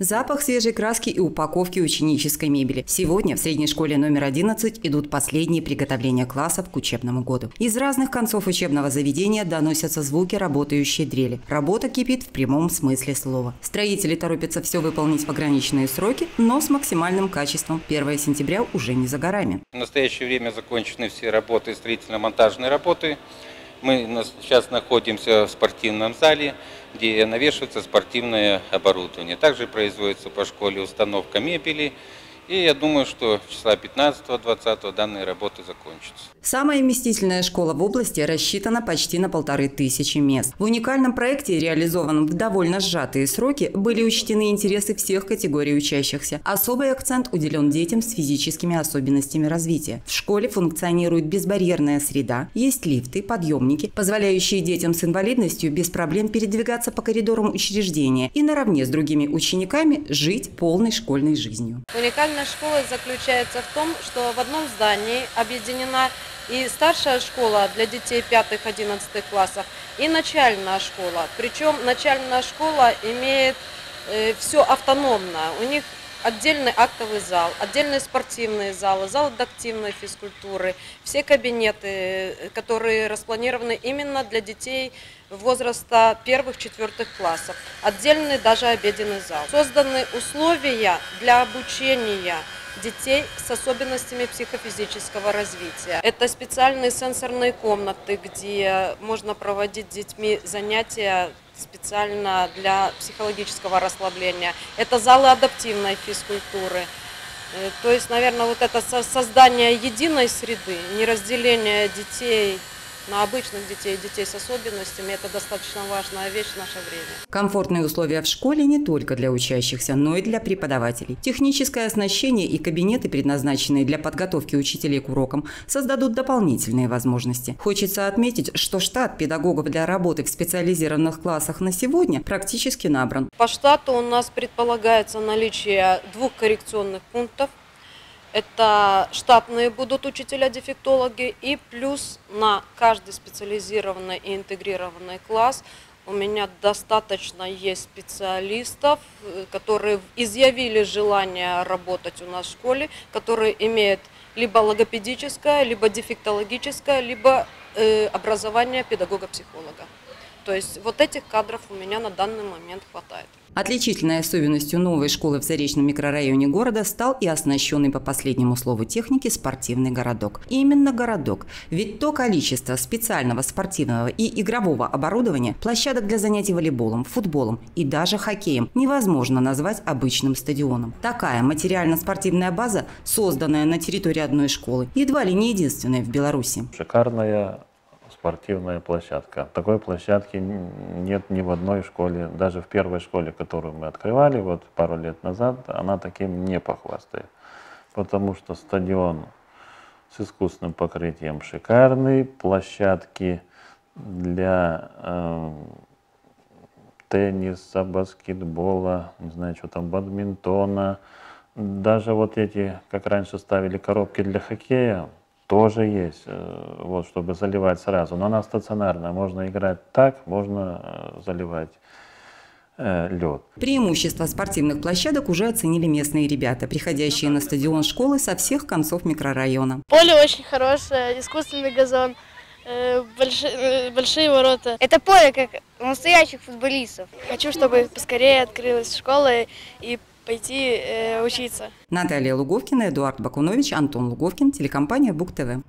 Запах свежей краски и упаковки ученической мебели. Сегодня в средней школе номер 11 идут последние приготовления классов к учебному году. Из разных концов учебного заведения доносятся звуки работающей дрели. Работа кипит в прямом смысле слова. Строители торопятся все выполнить в ограниченные сроки, но с максимальным качеством. 1 сентября уже не за горами. В настоящее время закончены все работы, строительно-монтажные работы. Мы сейчас находимся в спортивном зале, где навешивается спортивное оборудование. Также производится по школе установка мебели и я думаю, что числа 15-20 данные работы закончатся. Самая вместительная школа в области рассчитана почти на полторы тысячи мест. В уникальном проекте, реализованном в довольно сжатые сроки, были учтены интересы всех категорий учащихся. Особый акцент уделен детям с физическими особенностями развития. В школе функционирует безбарьерная среда, есть лифты, подъемники, позволяющие детям с инвалидностью без проблем передвигаться по коридорам учреждения и наравне с другими учениками жить полной школьной жизнью. Уникальный Специальная школа заключается в том, что в одном здании объединена и старшая школа для детей 5-11 классов, и начальная школа. Причем начальная школа имеет э, все автономно. У них отдельный актовый зал, отдельные спортивные залы, зал адаптивной физкультуры, все кабинеты, э, которые распланированы именно для детей возраста первых-четвертых классов, отдельный даже обеденный зал. Созданы условия для обучения детей с особенностями психофизического развития. Это специальные сенсорные комнаты, где можно проводить с детьми занятия специально для психологического расслабления. Это залы адаптивной физкультуры. Э, то есть, наверное, вот это создание единой среды, не разделение детей на обычных детей, детей с особенностями. Это достаточно важная вещь в наше время. Комфортные условия в школе не только для учащихся, но и для преподавателей. Техническое оснащение и кабинеты, предназначенные для подготовки учителей к урокам, создадут дополнительные возможности. Хочется отметить, что штат педагогов для работы в специализированных классах на сегодня практически набран. По штату у нас предполагается наличие двух коррекционных пунктов, это штатные будут учителя-дефектологи и плюс на каждый специализированный и интегрированный класс у меня достаточно есть специалистов, э, которые изъявили желание работать у нас в школе, которые имеют либо логопедическое, либо дефектологическое, либо э, образование педагога-психолога. То есть вот этих кадров у меня на данный момент хватает. Отличительной особенностью новой школы в Заречном микрорайоне города стал и оснащенный по последнему слову техники спортивный городок. И именно городок. Ведь то количество специального спортивного и игрового оборудования, площадок для занятий волейболом, футболом и даже хоккеем невозможно назвать обычным стадионом. Такая материально-спортивная база, созданная на территории одной школы, едва ли не единственная в Беларуси. Шикарная спортивная площадка. Такой площадки нет ни в одной школе, даже в первой школе, которую мы открывали вот пару лет назад, она таким не похвастает. Потому что стадион с искусственным покрытием шикарный, площадки для э, тенниса, баскетбола, не знаю, что там, бадминтона, даже вот эти, как раньше ставили коробки для хоккея, тоже есть, э, вот, чтобы заливать сразу. Но она стационарная, можно играть так, можно э, заливать э, лед. Преимущества спортивных площадок уже оценили местные ребята, приходящие на стадион школы со всех концов микрорайона. Поле очень хорошее, искусственный газон, большие, большие ворота. Это поле как у настоящих футболистов. Хочу, чтобы поскорее открылась школа и пойти э, учиться. Наталья Луговкина, Эдуард Бакунович, Антон Луговкин, телекомпания Бук ТВ.